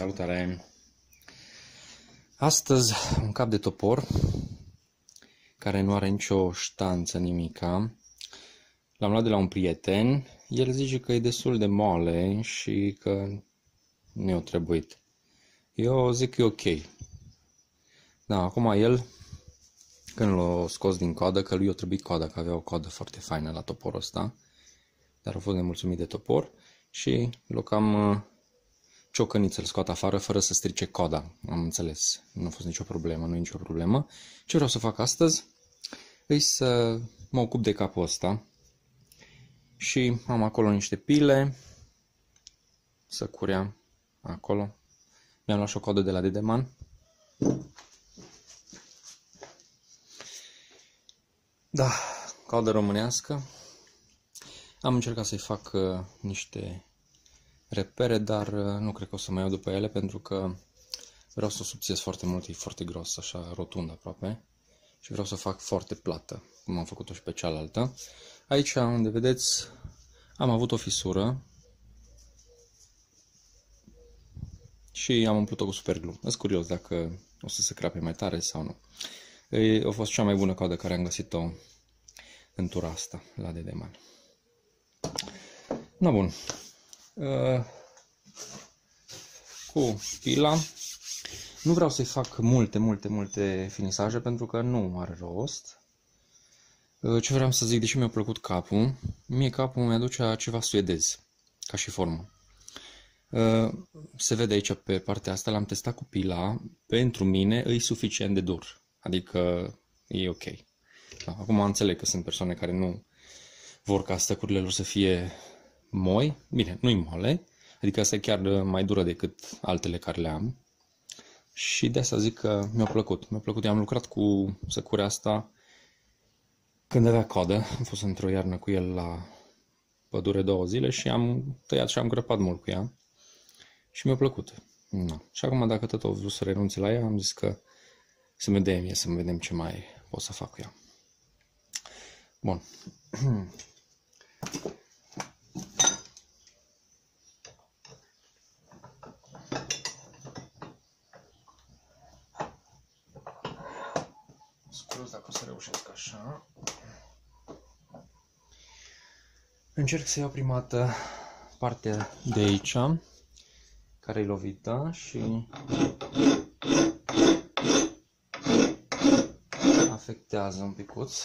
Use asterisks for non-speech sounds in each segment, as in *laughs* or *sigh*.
Salutare! Astăzi un cap de topor care nu are nicio ștanță, nimica. L-am luat de la un prieten. El zice că e destul de moale și că nu i-a trebuit. Eu zic că e ok. Da, acum el, când l-a scos din coadă, că lui i-a trebuit coada, că avea o coadă foarte faină la toporul ăsta, dar a fost nemulțumit de topor și l-a cam uh, ciocănit să-l scot afară fără să strice coda. Am înțeles. Nu a fost nicio problemă, nu e nicio problemă. Ce vreau să fac astăzi? E să mă ocup de capul ăsta și am acolo niște pile să curea acolo. Mi-am luat și o codă de la Dedeman. Da, codă românească. Am încercat să-i fac uh, niște repere, dar uh, nu cred că o să mai iau după ele pentru că vreau să o subțiez foarte mult, e foarte gros, așa rotund aproape și vreau să fac foarte plată, cum am făcut-o și pe cealaltă. Aici unde vedeți am avut o fisură și am umplut-o cu superglue. Sunt curios dacă o să se crape mai tare sau nu. E, a fost cea mai bună coadă care am găsit-o în tura asta la Dedeman. Na bun, Uh, cu pila. Nu vreau să-i fac multe, multe, multe finisaje pentru că nu are rost. Uh, ce vreau să zic, deși mi-a plăcut capul, mie capul mi-aduce ceva suedez, ca și formă. Uh, se vede aici pe partea asta, l-am testat cu pila, pentru mine e suficient de dur, adică e ok. Da, acum înțeleg că sunt persoane care nu vor ca stăcurile lor să fie moi, bine, nu-i moale, adică asta e chiar mai dură decât altele care le am. Și de asta zic că mi-a plăcut. Mi-a plăcut, eu am lucrat cu săcurea asta când avea coadă. Am fost într-o iarnă cu el la pădure două zile și am tăiat și am grăpat mult cu ea. Și mi-a plăcut. No. Și acum dacă tot au vrut să renunțe la ea, am zis că să mă mie, să vedem ce mai pot să fac cu ea. Bun. *clears throat* Scuz dacă o să reușesc așa. Încerc să iau prima dată partea de aici, care e lovită și afectează un picuț.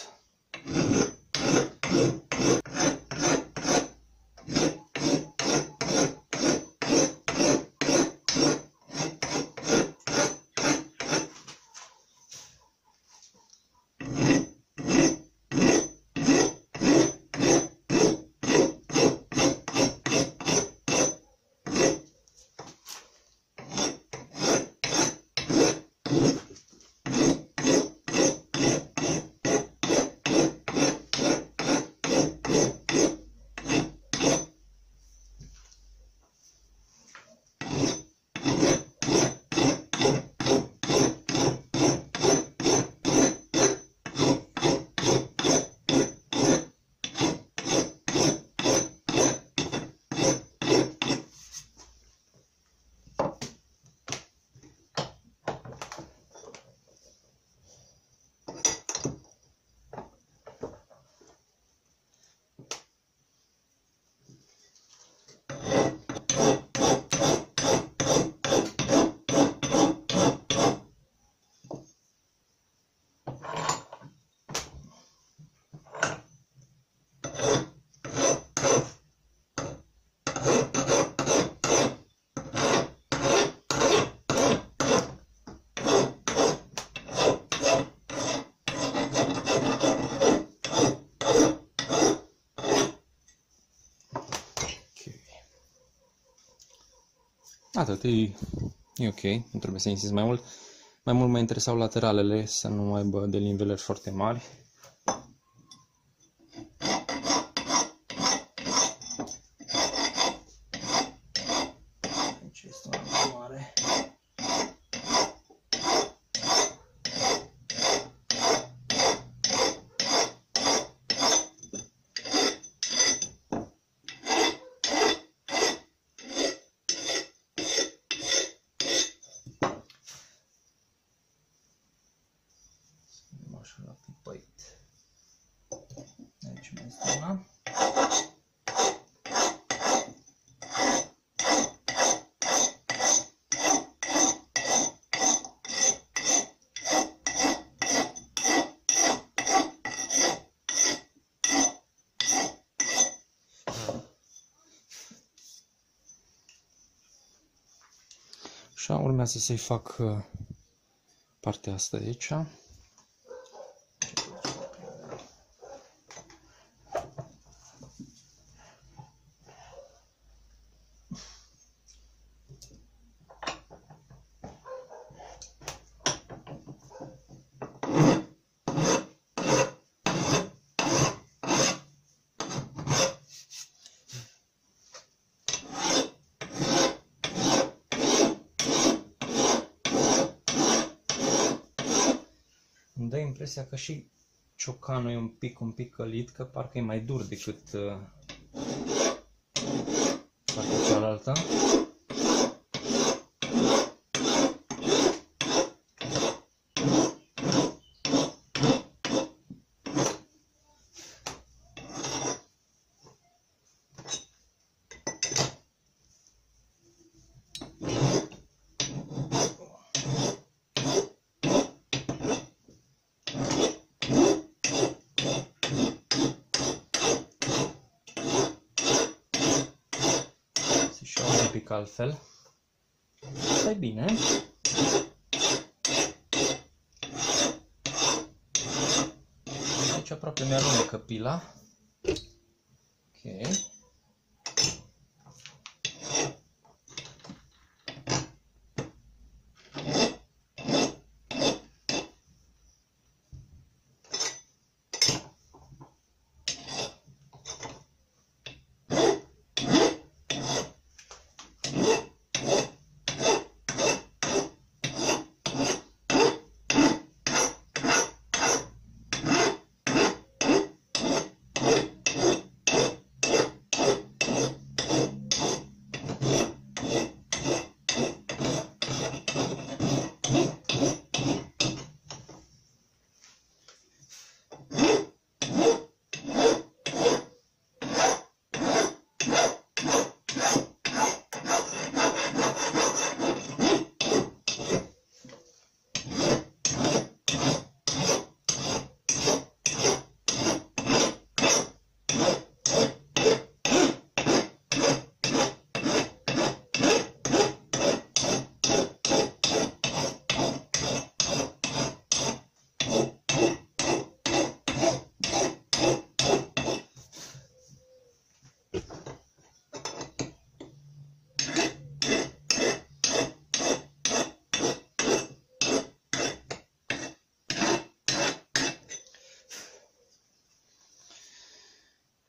Atât, e, e ok, nu trebuie să insist mai mult. Mai mult mă interesau lateralele, să nu aibă delinvelări foarte mari. Urmează să-i fac uh, partea asta de aici. Îmi dă impresia că și ciocanul e un pic, un pic călit, că parcă e mai dur decât uh, partea cealaltă. și un pic altfel. Asta e bine. Aici aproape mi-alunecă pila. Ok.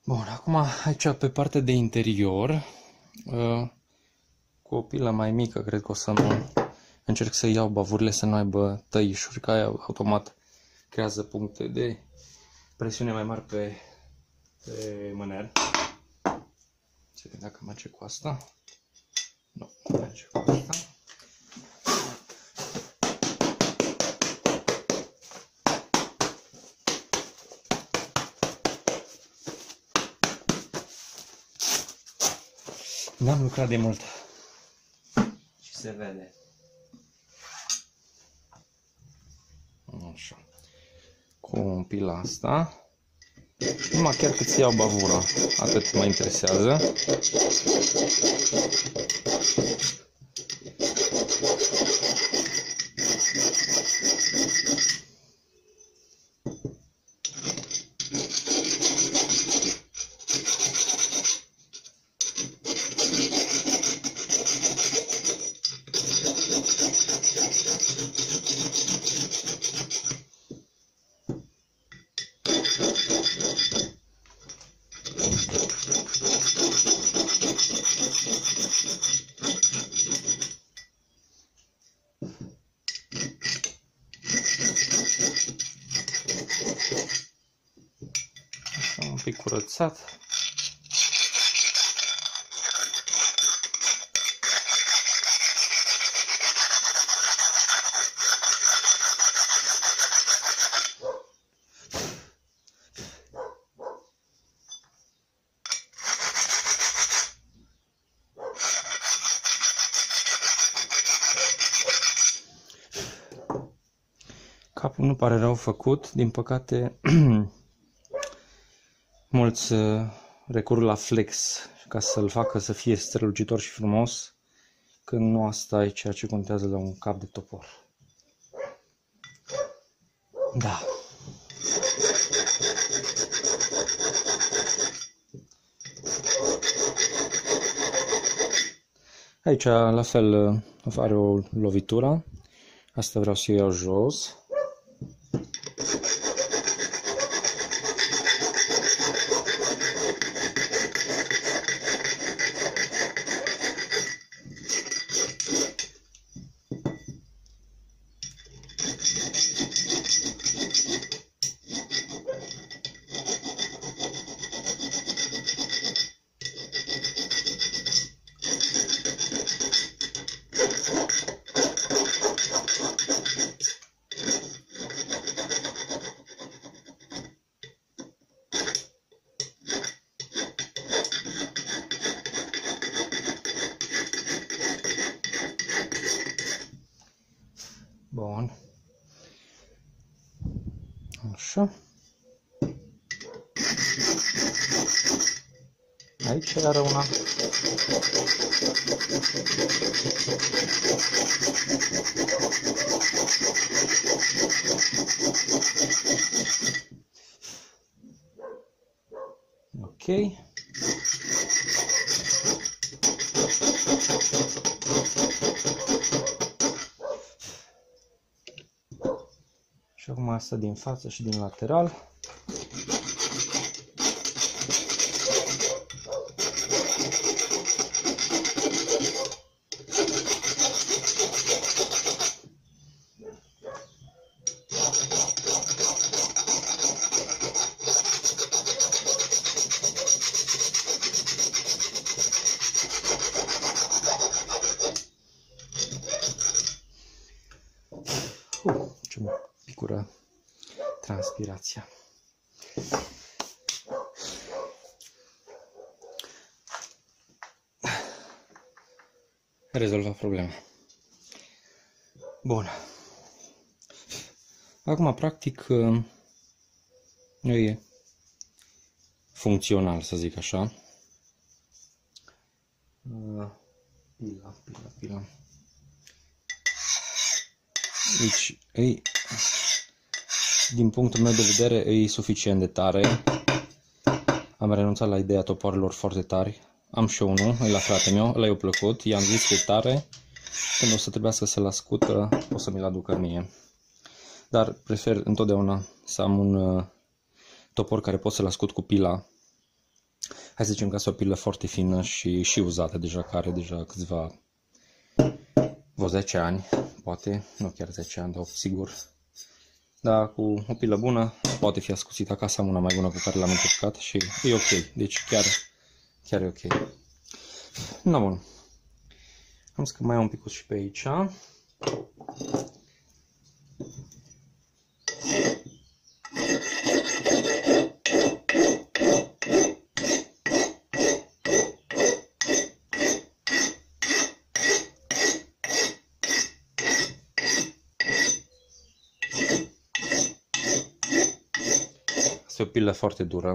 Bun, acum aici pe partea de interior, uh, cu o pilă mai mică, cred că o să mă încerc să iau bavurile să nu aibă tăișuri, că aia automat creează puncte de presiune mai mari pe, pe mâner. Să vedem dacă merge cu asta. Nu, nu merge cu asta. N-am lucrat de mult. Și se vede. Așa. Cu pila asta. Numai chiar cât să iau bavura. Atât mă interesează. Așa, un pic curățat. Capul nu pare rău făcut, din păcate *clears throat* mulți uh, recurg la flex ca să-l facă să fie strălucitor și frumos, când nu asta e ceea ce contează la un cap de topor. Da. Aici, la fel, are o lovitură. Asta vreau să iau jos. Bun. Așa. Aici era una. Ok. Și acum asta din față și din lateral. Uh, ce mă picură transpirația. Rezolva problema. Bun. Acum, practic, e funcțional, să zic așa. Pila, pila, pila. Deci, e, din punctul meu de vedere, e suficient de tare. Am renunțat la ideea topoarelor foarte tari. Am și eu unul, e la frate meu, ăla i-a plăcut. I-am zis că e tare. Când o să trebuiască să-l ascută, o să mi-l aducă mie. Dar prefer întotdeauna să am un uh, topor care pot să-l ascut cu pila. Hai să zicem că asta o pilă foarte fină și, și uzată deja, care deja câțiva vreo 10 ani, poate, nu chiar 10 ani, dar sigur. Dar cu o pilă bună poate fi ascuțită acasă, am una mai bună cu care l-am încercat și e ok, deci chiar, chiar e ok. Na bun. Am să mai un pic și pe aici. Este o pilă foarte dură.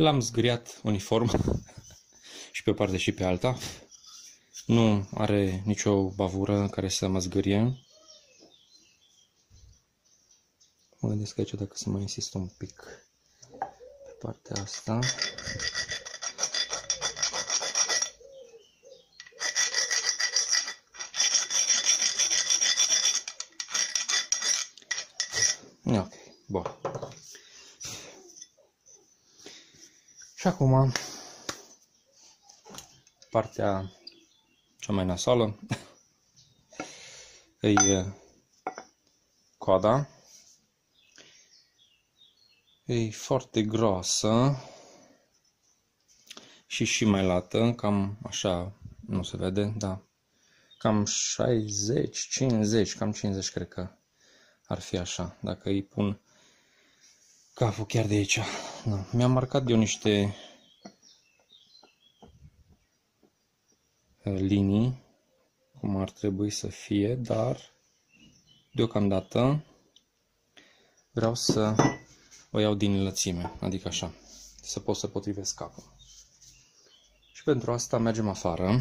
L-am zgriat uniform *laughs* și pe o parte și pe alta. Nu are nicio bavură care să mă zgârie. Mă gândesc aici dacă să mai insist un pic pe partea asta. Ok, bun. Și acum partea cea mai nasoală *laughs* e coada. E foarte groasă și și mai lată, cam așa, nu se vede, da, cam 60, 50, cam 50 cred că ar fi așa, dacă îi pun capul chiar de aici. Da. Mi-am marcat eu niște linii, cum ar trebui să fie, dar deocamdată vreau să o iau din lățime, adică așa, să pot să potrivesc capul. Și pentru asta mergem afară.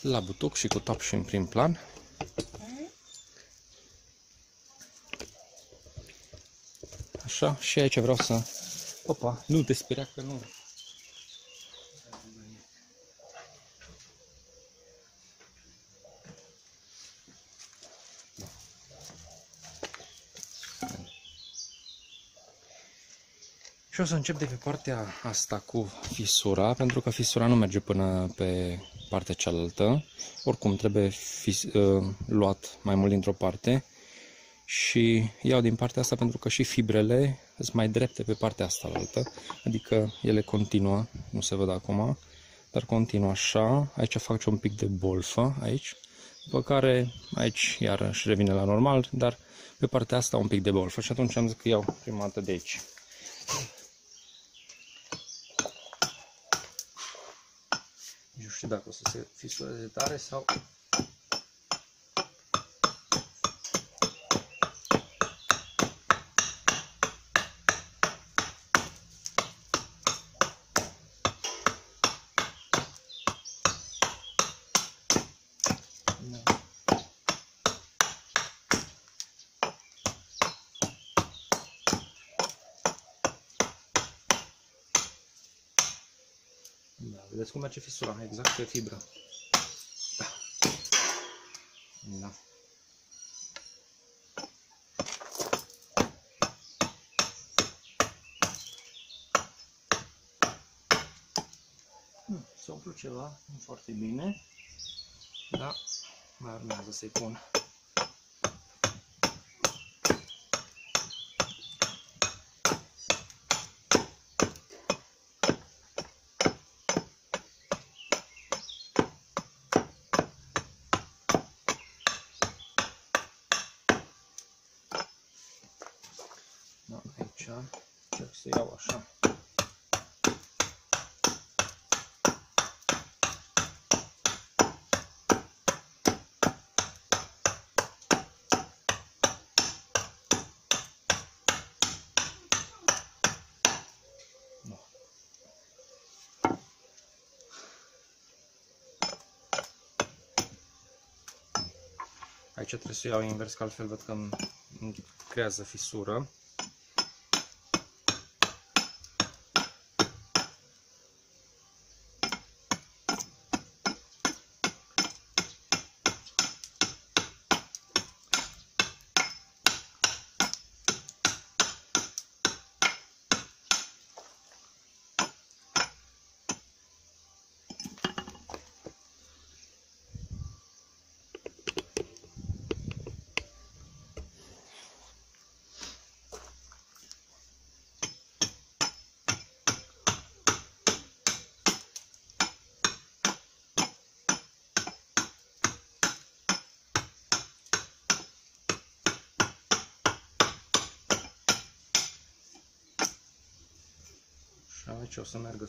La butuc și cu top și în prim plan. Așa, și aici vreau să... Opa, nu te speria că nu. Și o să încep de pe partea asta cu fisura, pentru că fisura nu merge până pe partea cealaltă. Oricum trebuie fis, uh, luat mai mult dintr-o parte și iau din partea asta pentru că și fibrele sunt mai drepte pe partea asta altă, adică ele continuă, nu se văd acum, dar continuă așa, aici fac un pic de bolfă, aici, după care aici iarăși revine la normal, dar pe partea asta un pic de bolfă. Și atunci am zis că iau prima dată de aici. Nu știu dacă o să se fisureze tare sau Vedeți cum merge fisura, exact pe fibră. Da. da. Hmm, se umplu ceva, nu foarte bine, dar mai urmează să-i pun să iau așa. Aici trebuie să iau invers, că altfel văd că îmi creează fisură.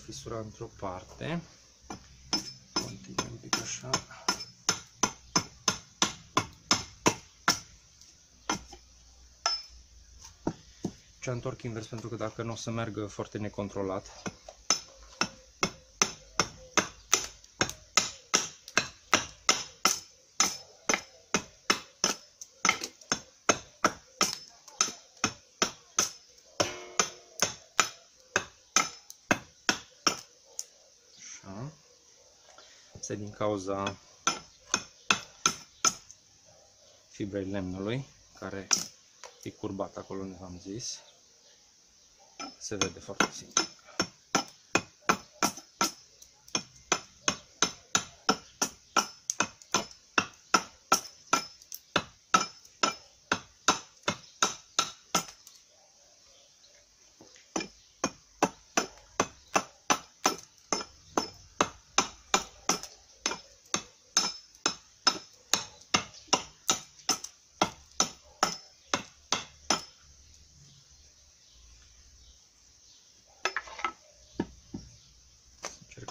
fisura într-o parte. Continuăm un pic așa. Și întorc invers pentru că dacă nu o să meargă foarte necontrolat, cauza fibrei lemnului care e curbat acolo unde v-am zis. Se vede foarte simplu.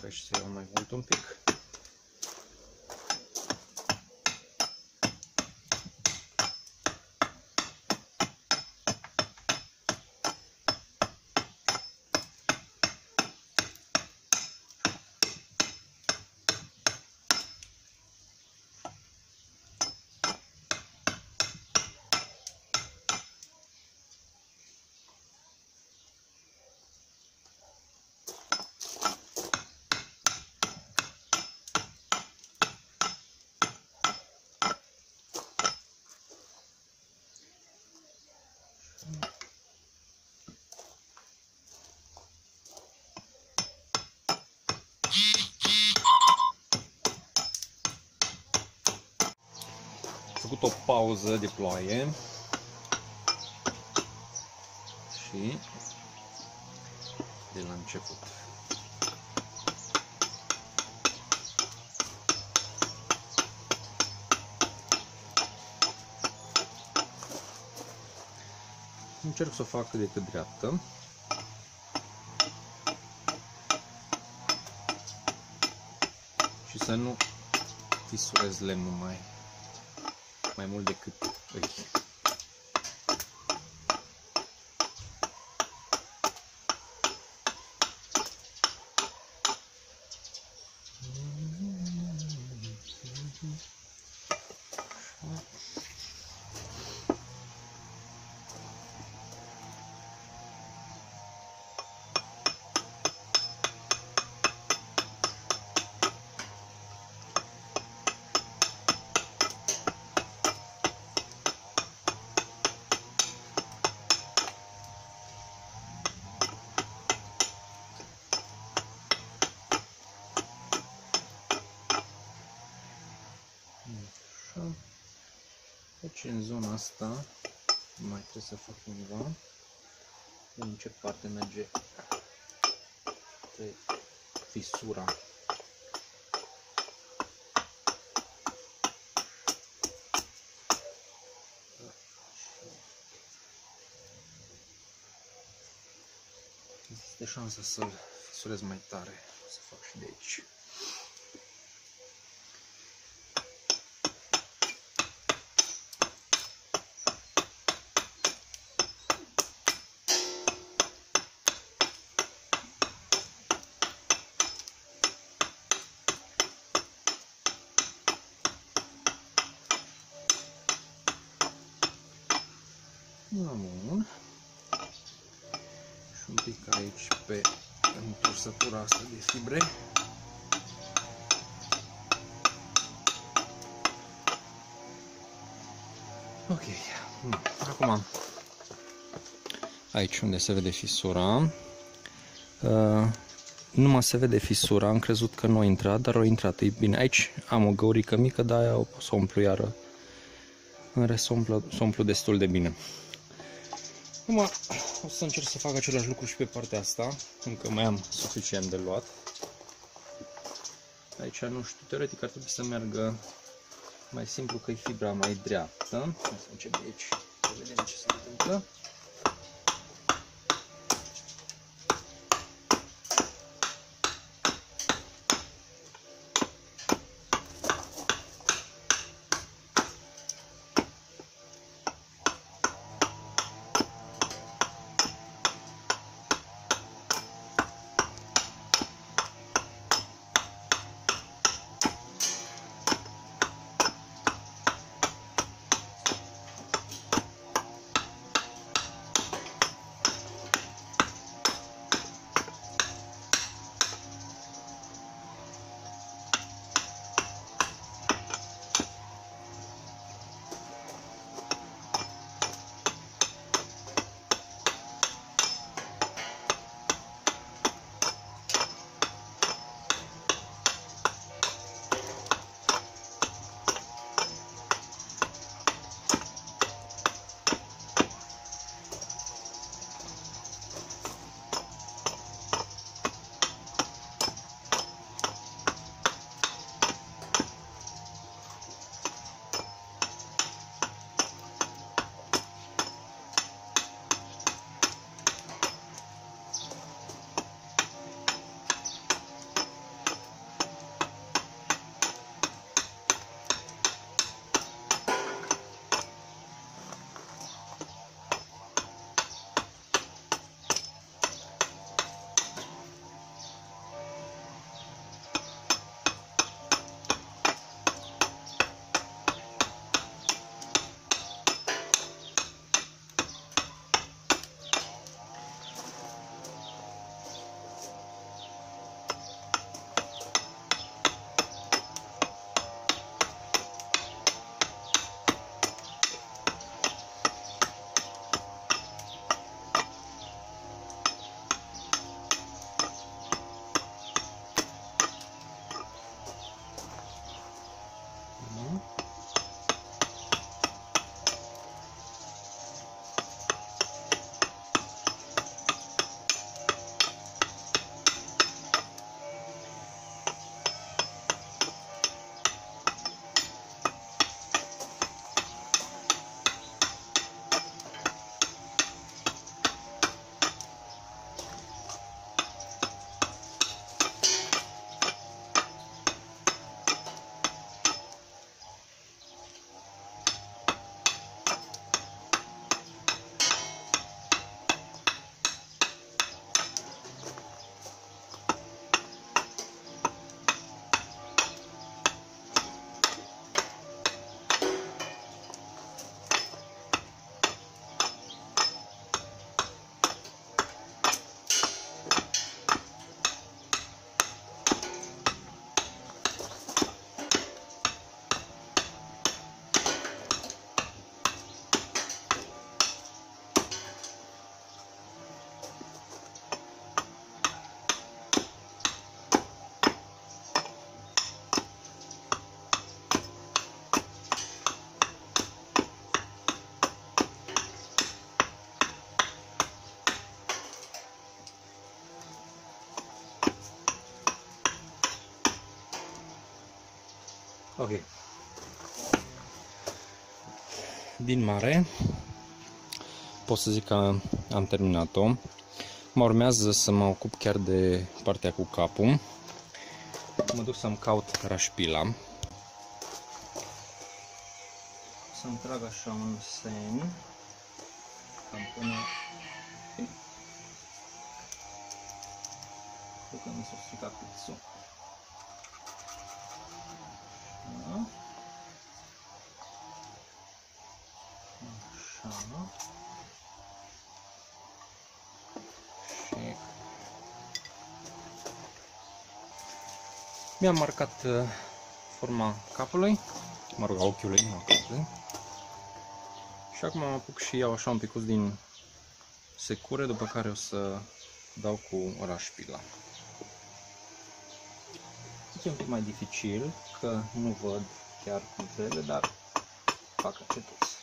Încerc aici să iau mai mult un pic. făcut o pauză de ploaie și de la început. Încerc să o fac de cât dreaptă. Și să nu fisurez lemnul mai mai mult decât îi. În zona asta mai trebuie să fac undeva. În ce parte merge pe fisura. Este șansa să-l fisurez mai tare. O să fac și de aici. Aici unde se vede fisura, uh, numai se vede fisura, am crezut că nu a intrat, dar a intrat. E bine, aici am o găurică mică, dar aia o să o umplu iară. În rest, o umplu, o umplu destul de bine. Acum o să încerc să fac același lucru și pe partea asta, încă mai am suficient de luat. Aici, nu știu, teoretic ar trebui să meargă mai simplu că e fibra mai dreaptă. Hai să încep de aici, să vedem ce se întâmplă. Ok. Din mare, pot să zic că am terminat-o. Mă urmează să mă ocup chiar de partea cu capul. Mă duc să-mi caut rașpila. Să-mi trag așa un semn. Cam până... Cred că mi s-a stricat pixul. Da. Așa. Și mi-am marcat uh, forma capului, mă rog, a ochiului, nu capului. Și acum mă apuc și iau așa un pic din secure, după care o să dau cu rașpila. E un pic mai dificil, că nu văd chiar cum trebuie, dar fac ce pot.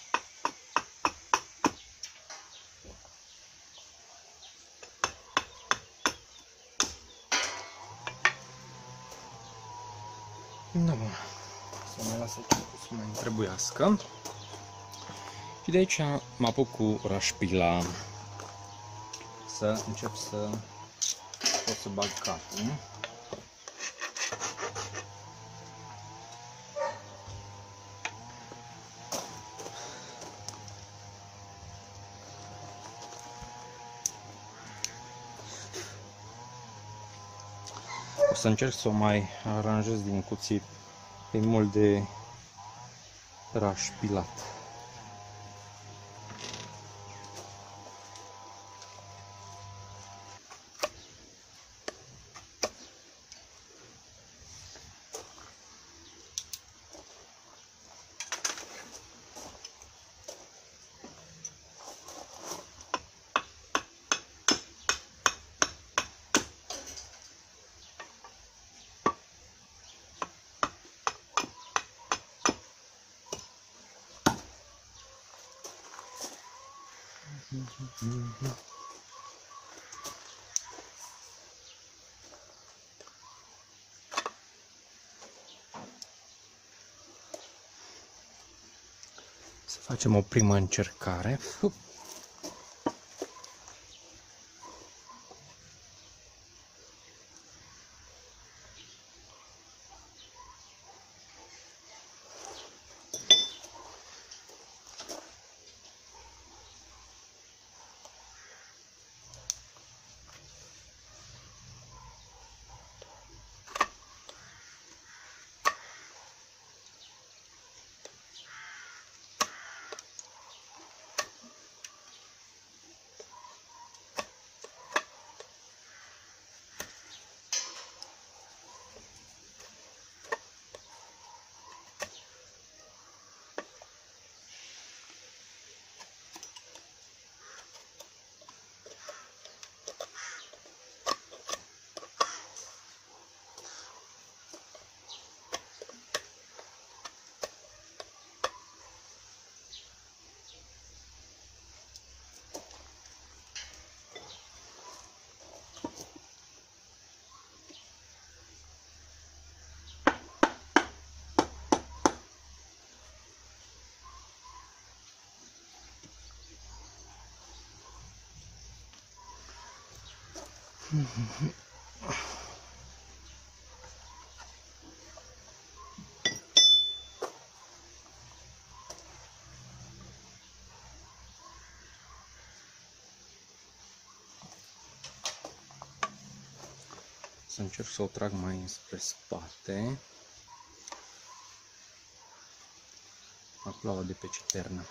Da, bun. Să mai las aici să mai trebuiască. Și de aici mă apuc cu rașpila să încep să pot să bag capul. Să încerc să o mai aranjez din cuțit. E mult de rașpilat. Să facem o primă încercare. Să încerc să o trag mai spre spate. Acolo de pe citernă.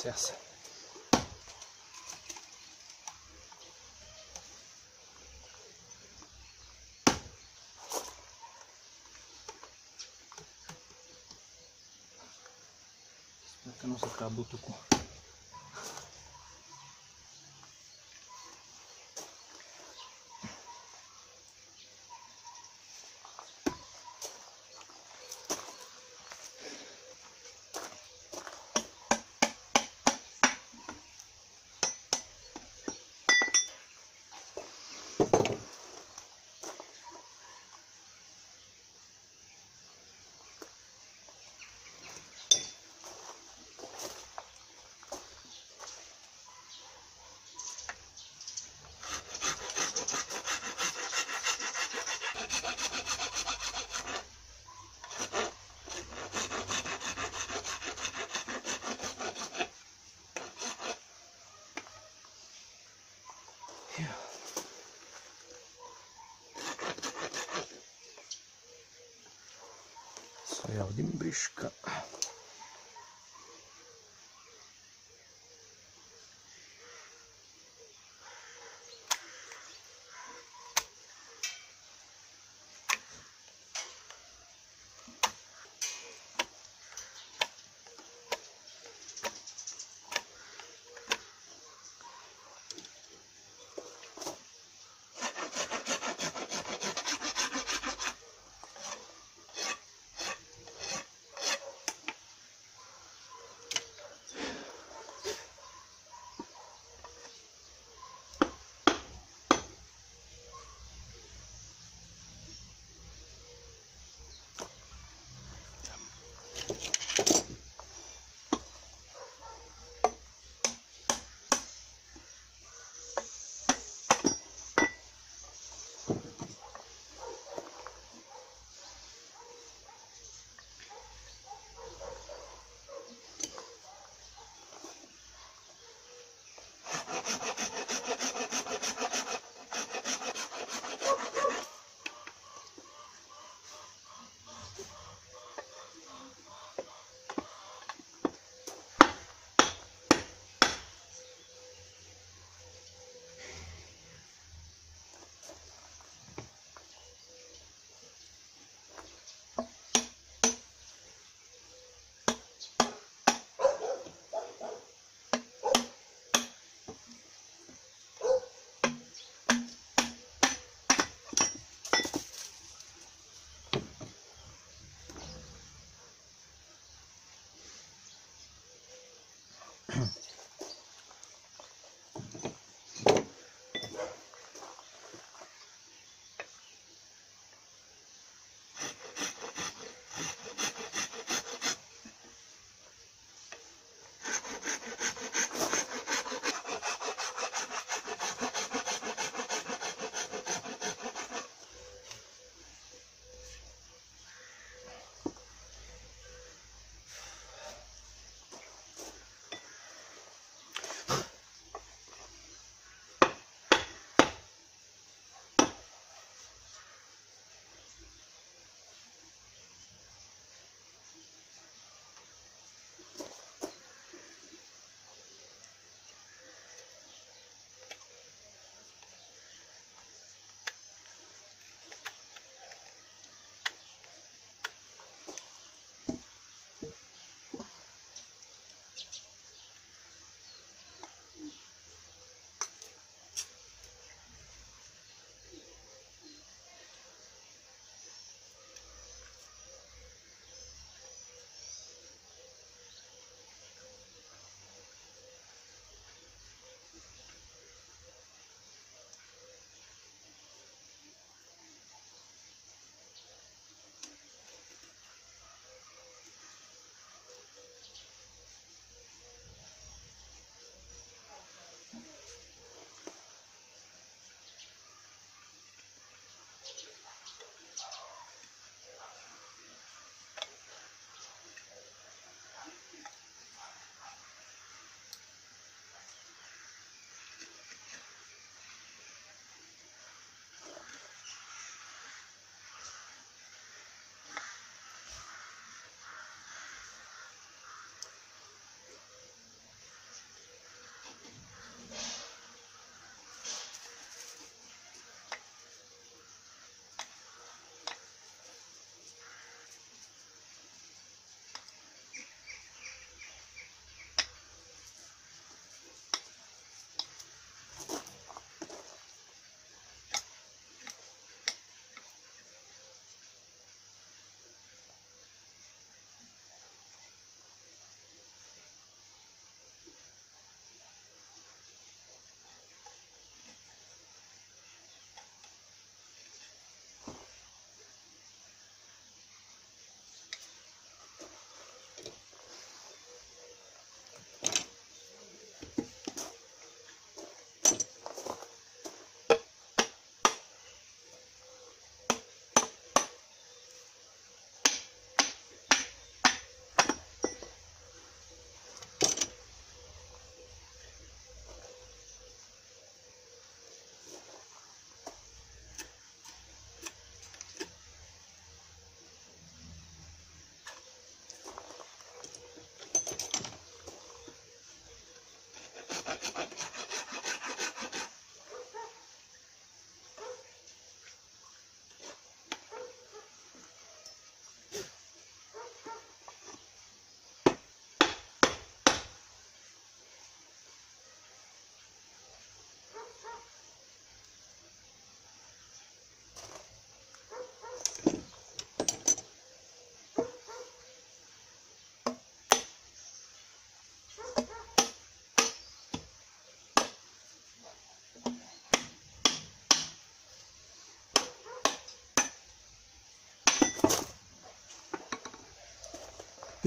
Vrea să iasă. Sper că nu o să heraldinbrischka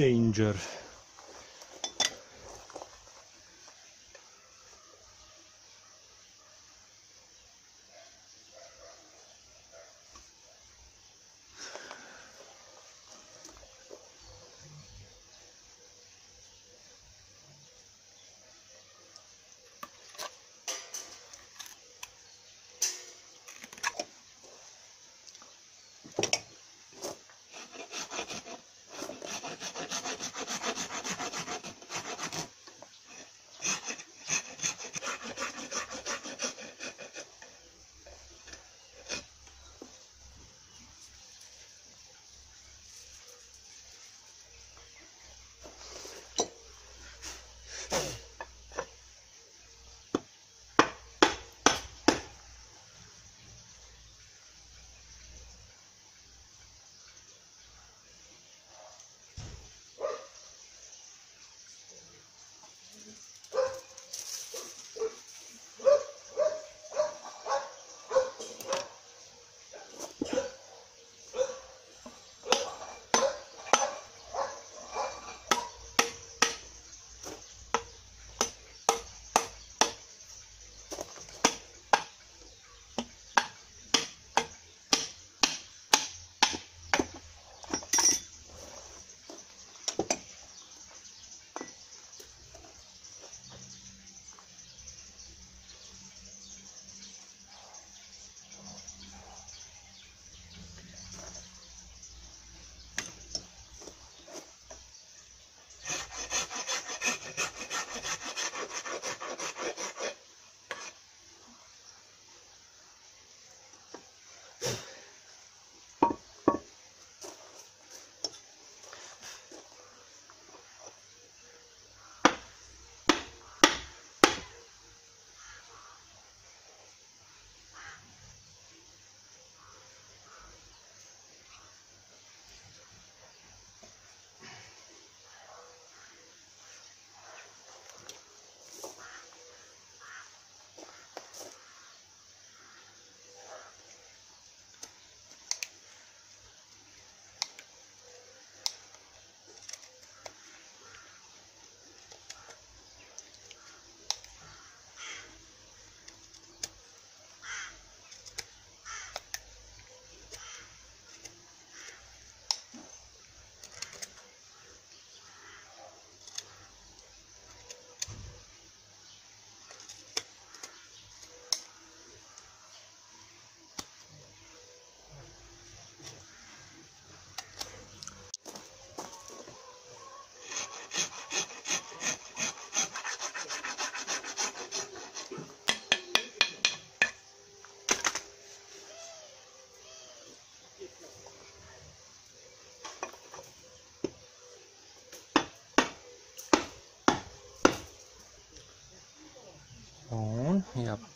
Danger.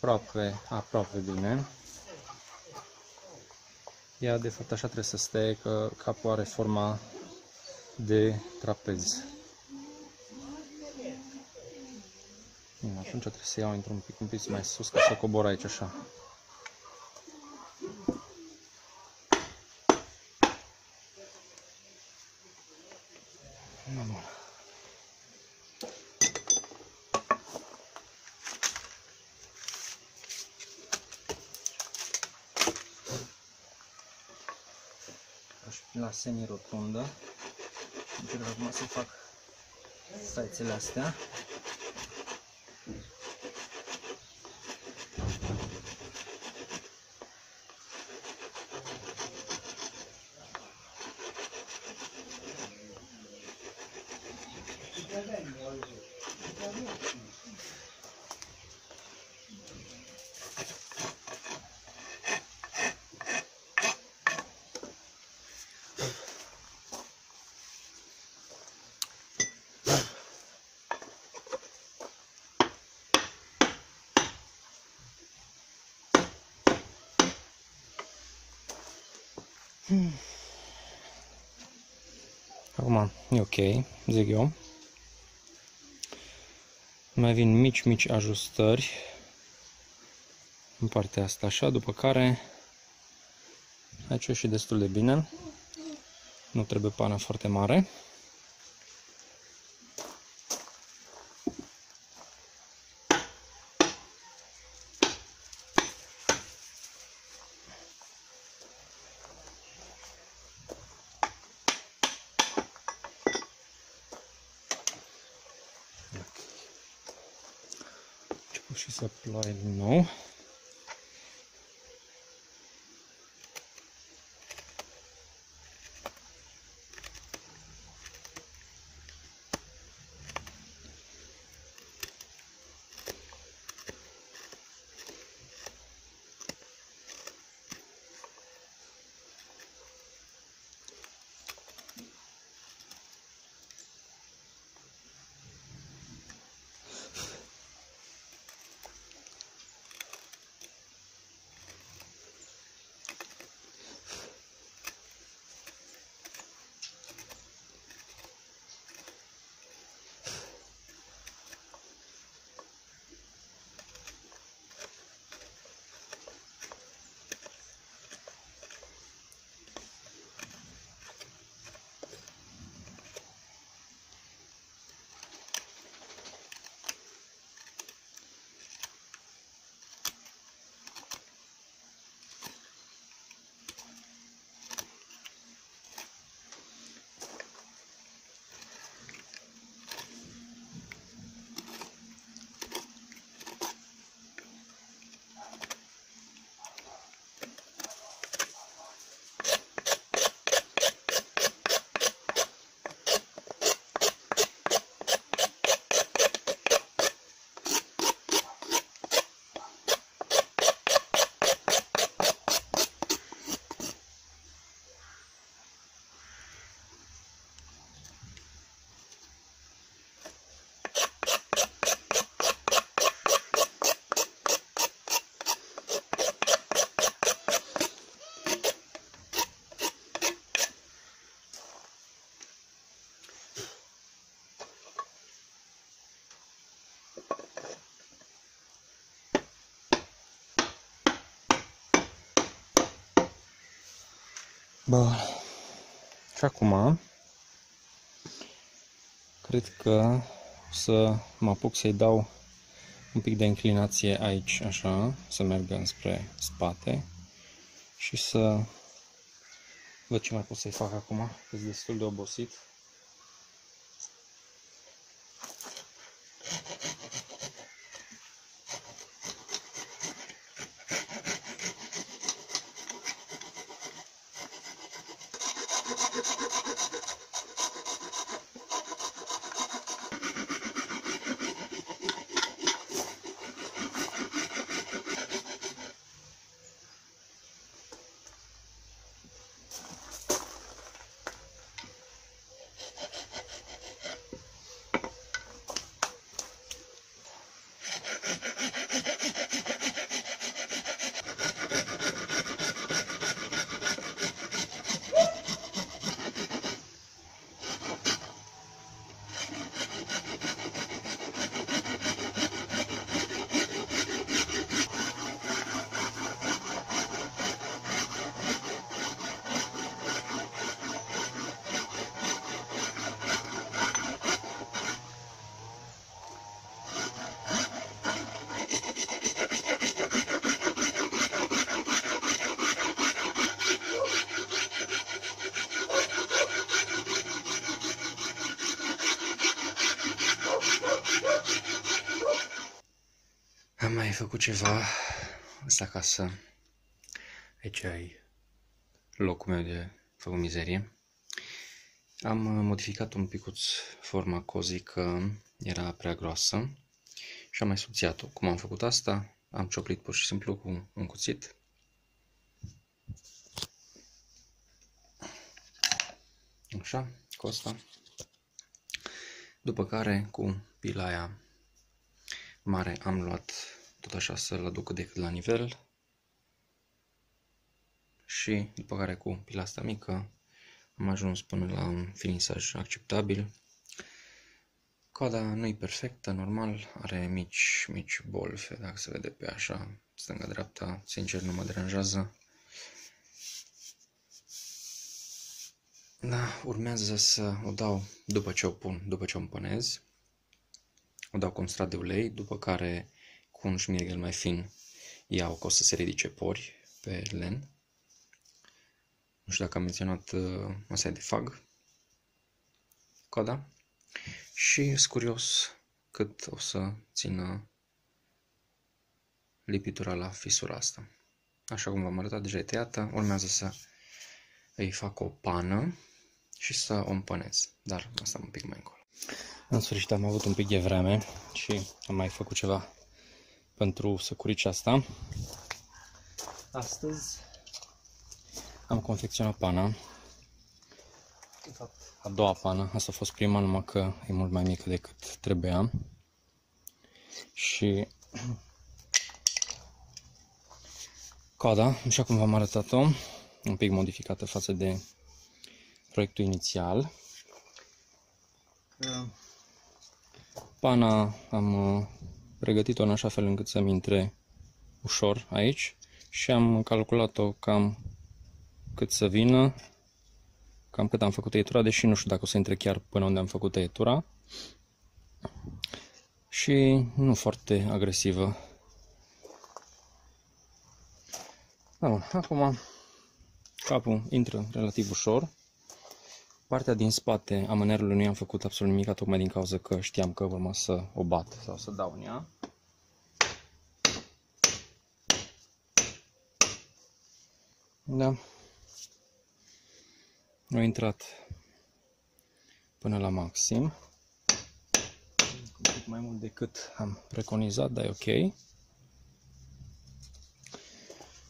Aproape, aproape bine. Ea de fapt așa trebuie să stea, că capul are forma de trapez. Bun, atunci trebuie să iau într-un pic, un pic mai sus ca să cobor aici așa. Bun. La semi-rotundă. Încerc acum să fac fațele astea. Acum e ok, zic eu. Mai vin mici, mici ajustări în partea asta așa, după care aici e și destul de bine. Nu trebuie pana foarte mare. Bă, și acum cred că o să mă apuc să-i dau un pic de inclinație aici, așa, să meargă înspre spate și să văd ce mai pot să-i fac acum, că destul de obosit. Făcut ceva asta acasă. Aici ai locul meu de făcut mizerie. Am modificat un picuț forma cozii că era prea groasă și am mai subțiat-o. Cum am făcut asta? Am cioplit pur și simplu cu un cuțit. Așa, cu asta. După care, cu pila aia mare am luat tot așa să-l aduc decât la nivel și după care cu pila asta mică am ajuns până la un finisaj acceptabil. Coada nu e perfectă, normal, are mici, mici bolfe, dacă se vede pe așa, stânga-dreapta, sincer nu mă deranjează. Da, urmează să o dau după ce o pun, după ce o împănez. O dau cu un strat de ulei, după care cu un șmirgel mai fin iau că o să se ridice pori pe len. Nu știu dacă am menționat uh, masa de fag, coada. Și sunt curios cât o să țină lipitura la fisura asta. Așa cum v-am arătat, deja e tăiată, urmează să îi fac o pană și să o împănez, dar asta un pic mai încolo. În sfârșit am avut un pic de vreme și am mai făcut ceva pentru săcuricea asta. Astăzi am confecționat pana. De fapt, a doua pană. Asta a fost prima, numai că e mult mai mică decât trebuia. Și coada, așa cum v-am arătat-o, un pic modificată față de proiectul inițial. Pana am uh, pregătit-o în așa fel încât să-mi intre ușor aici și am calculat-o cam cât să vină, cam cât am făcut tăietura, deși nu știu dacă o să intre chiar până unde am făcut tăietura. Și nu foarte agresivă. Da, bun. Acum capul intră relativ ușor. Partea din spate a mânerului nu i-am făcut absolut nimic, tocmai din cauza că știam că urma să o bat sau să dau în ea. Da. Nu a intrat până la maxim. Un pic mai mult decât am preconizat, dar e ok.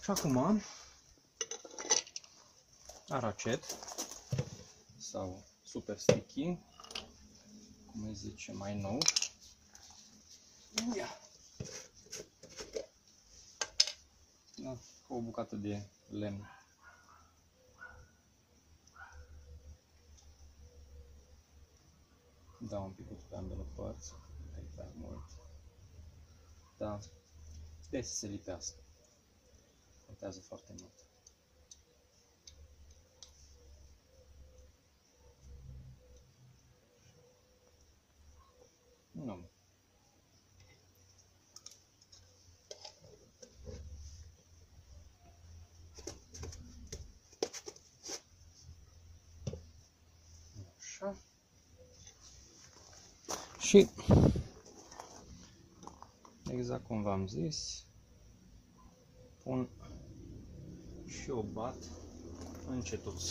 Și acum aracet sau super sticky, cum îi zice mai nou. Ia. Da, o bucată de lemn. Da, un pic pe ambele părți, e prea mult. Da, de să se lipească. Contează foarte mult. Nu. Așa. Și exact cum v-am zis, pun și o bat încetuț.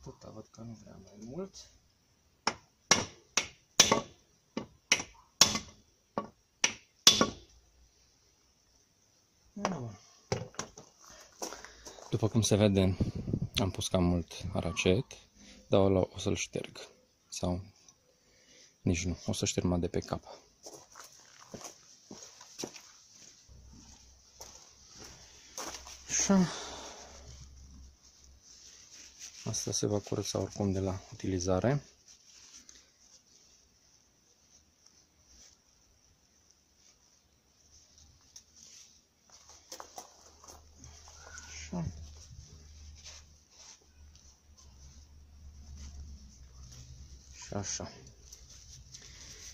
atâta, văd că nu vrea mai mult. După cum se vede, am pus cam mult aracet, dar o să-l șterg. Sau nici nu, o să șterg de pe cap. Așa. Asta se va curăța oricum de la utilizare. Așa.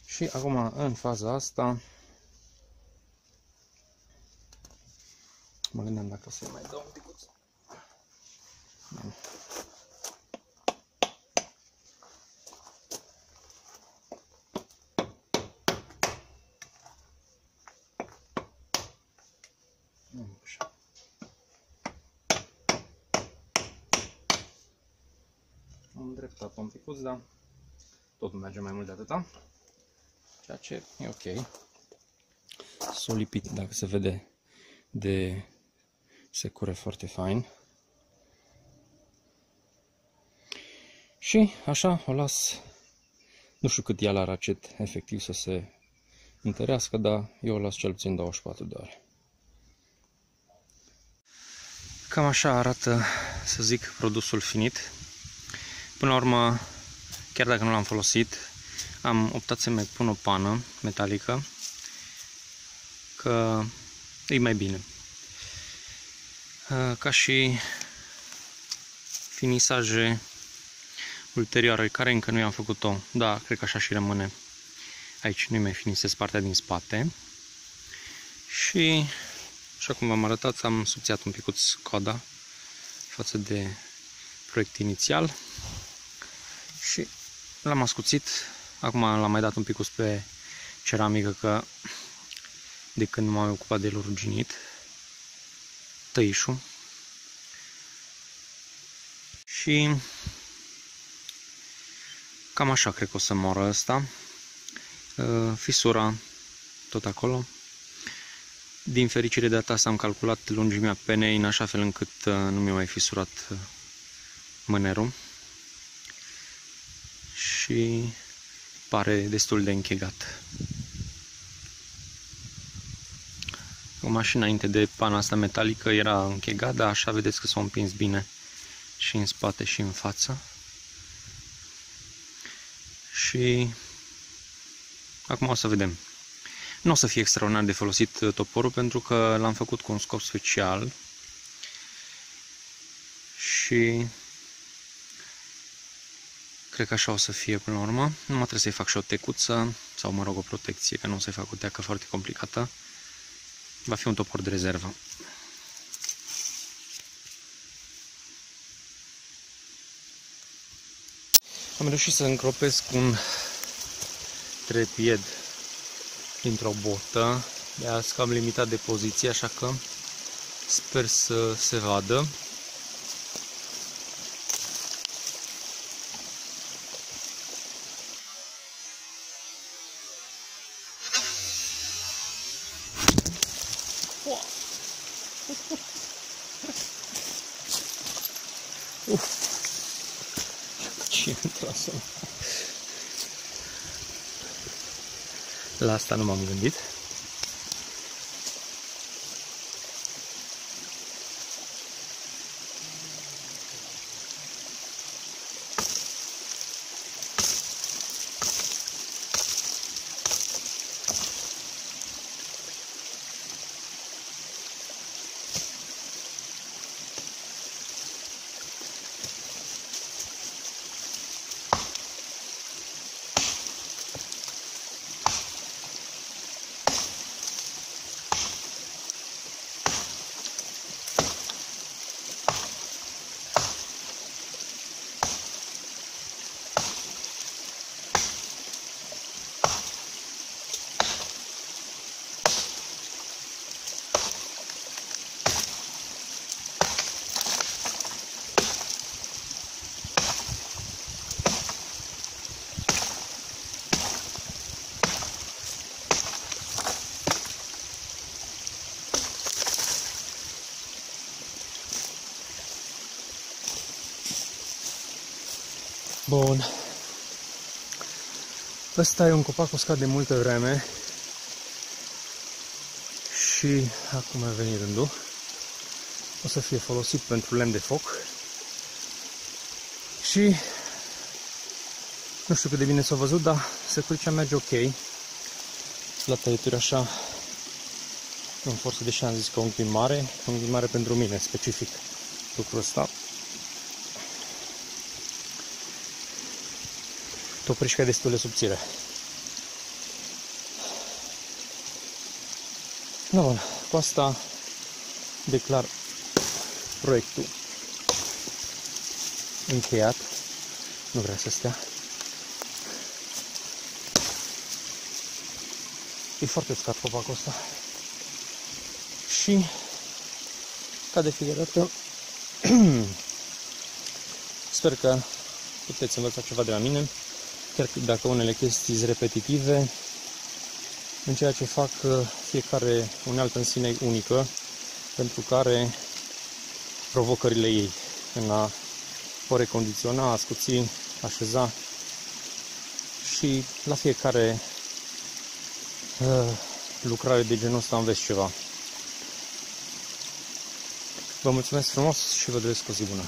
Și acum, în faza asta, mă gândeam dacă să mai dau un pic. îndreptat un picuț, dar tot nu merge mai mult de atâta. Ceea ce e ok. Solipit, dacă se vede de secure foarte fain. Și așa o las, nu știu cât ia la racet efectiv să se întărească, dar eu o las cel puțin 24 de ore. Cam așa arată, să zic, produsul finit. Până la urmă, chiar dacă nu l-am folosit, am optat să mai pun o pană metalică, că e mai bine. Uh, ca și finisaje ulterioare, care încă nu i-am făcut-o, da, cred că așa și rămâne. Aici nu mai finisez partea din spate. Și, așa cum v-am arătat, am subțiat un picuț coda față de proiect inițial și l-am ascuțit. Acum l-am mai dat un pic pe ceramică că de când m-am ocupat de ruginit tăișul. Și cam așa cred că o să moară ăsta. Uh, fisura tot acolo. Din fericire de data am calculat lungimea penei în așa fel încât uh, nu mi-a mai fisurat uh, mânerul și pare destul de închegat. O mașină înainte de pana asta metalică era închegat, dar așa vedeți că s-a împins bine și în spate și în față. Și acum o să vedem. Nu o să fie extraordinar de folosit uh, toporul pentru că l-am făcut cu un scop special și cred că așa o să fie până la urmă. Nu mă trebuie să-i fac și o tecuță sau mă rog o protecție, că nu o să-i fac o teacă foarte complicată. Va fi un topor de rezervă. Am reușit să încropesc un trepied dintr-o botă. De azi am limitat de poziție, așa că sper să se vadă. La asta nu m-am gândit. Bun. Ăsta e un copac uscat de multă vreme și acum a venit rândul. O să fie folosit pentru lemn de foc și nu știu cât de bine s-a văzut, dar securicea merge ok. La tăieturi așa în forță, deși am zis că un pic mare, un pic mare pentru mine, specific lucrul ăsta. Toprișca destul de subțire. Da, bun, cu asta declar proiectul încheiat. Nu vrea să stea. E foarte uscat copacul ăsta. Și, ca de fiecare dată, *clears throat* sper că puteți învăța ceva de la mine chiar dacă unele chestii sunt repetitive, în ceea ce fac uh, fiecare unealtă în sine unică, pentru care provocările ei în a o recondiționa, a scuți, așeza și la fiecare uh, lucrare de genul ăsta înveți ceva. Vă mulțumesc frumos și vă doresc o zi bună!